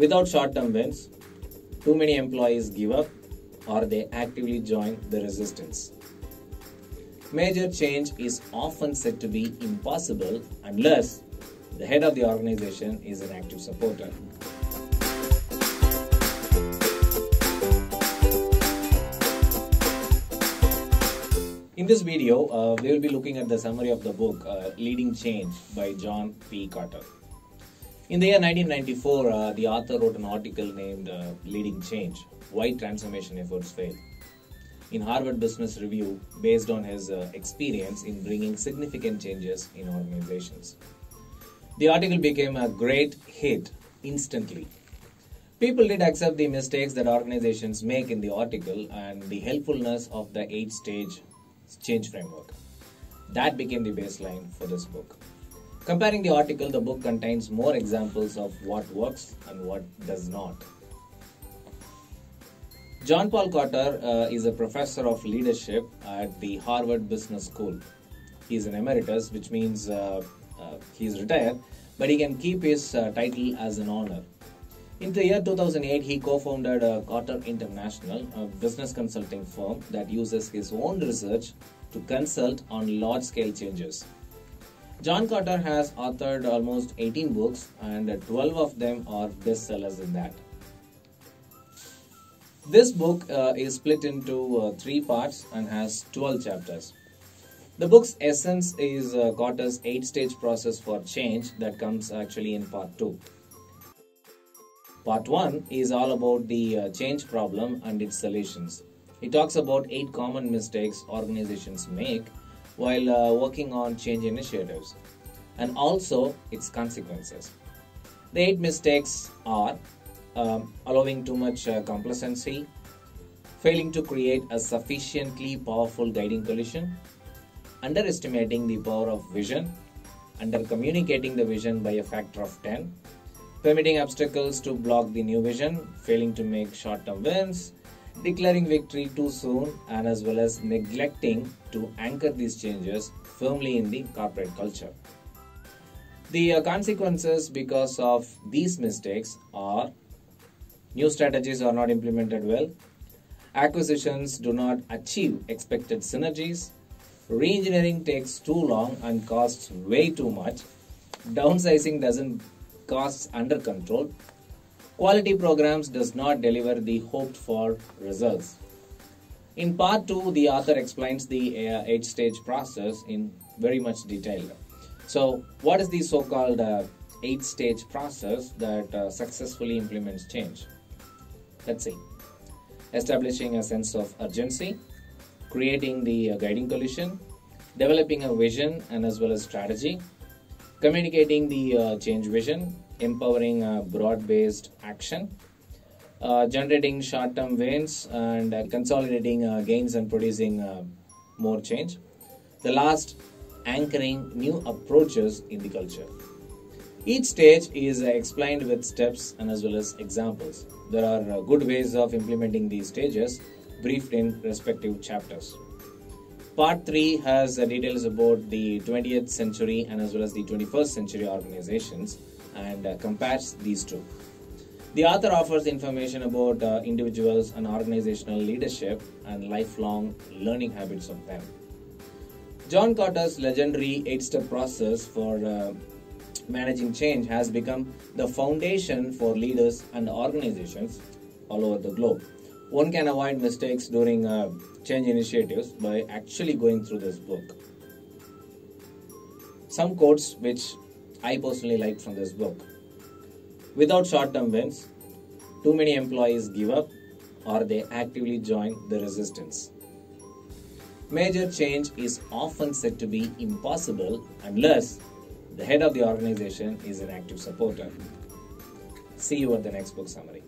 Without short term wins, too many employees give up or they actively join the resistance. Major change is often said to be impossible unless the head of the organization is an active supporter. In this video, uh, we will be looking at the summary of the book uh, Leading Change by John P. Kotter. In the year 1994, uh, the author wrote an article named uh, Leading Change Why Transformation Efforts Fail in Harvard Business Review based on his uh, experience in bringing significant changes in organizations. The article became a great hit instantly. People did accept the mistakes that organizations make in the article and the helpfulness of the eight stage change framework. That became the baseline for this book. Comparing the article, the book contains more examples of what works and what does not. John Paul Kotter uh, is a professor of leadership at the Harvard Business School. He is an emeritus, which means uh, uh, he is retired, but he can keep his uh, title as an honor. In the year 2008, he co founded Kotter International, a business consulting firm that uses his own research to consult on large scale changes. John Kotter has authored almost 18 books, and 12 of them are bestsellers in that. This book uh, is split into uh, three parts and has 12 chapters. The book's essence is uh, Kotter's eight stage process for change that comes actually in part 2. Part 1 is all about the uh, change problem and its solutions. He talks about eight common mistakes organizations make while uh, working on change initiatives and also its consequences. The eight mistakes are um, allowing too much uh, complacency, failing to create a sufficiently powerful guiding coalition, underestimating the power of vision, under communicating the vision by a factor of 10, permitting obstacles to block the new vision, failing to make short term wins, declaring victory too soon, and as well as neglecting to anchor these changes firmly in the corporate culture. The uh, consequences because of these mistakes are New strategies are not implemented well. Acquisitions do not achieve expected synergies. Reengineering takes too long and costs way too much. Downsizing doesn't cost under control. Quality programs does not deliver the hoped for results. In part 2, the author explains the uh, eight stage process in very much detail. So, what is the so called uh, eight stage process that uh, successfully implements change? Let's see. Establishing a sense of urgency, creating the uh, guiding coalition, developing a vision and as well as strategy, communicating the uh, change vision, empowering a broad based action, uh, generating short term wins, and uh, consolidating uh, gains and producing uh, more change. The last, anchoring new approaches in the culture. Each stage is explained with steps and as well as examples. There are good ways of implementing these stages briefed in respective chapters. Part 3 has details about the 20th century and as well as the 21st century organizations and uh, compares these two. The author offers information about uh, individuals and organizational leadership and lifelong learning habits of them. John Kotter's legendary eight step process for uh, managing change has become the foundation for leaders and organizations all over the globe. One can avoid mistakes during uh, change initiatives by actually going through this book. Some quotes which I personally like from this book. Without short term wins, too many employees give up or they actively join the resistance. Major change is often said to be impossible unless the head of the organization is an active supporter. See you at the next book summary.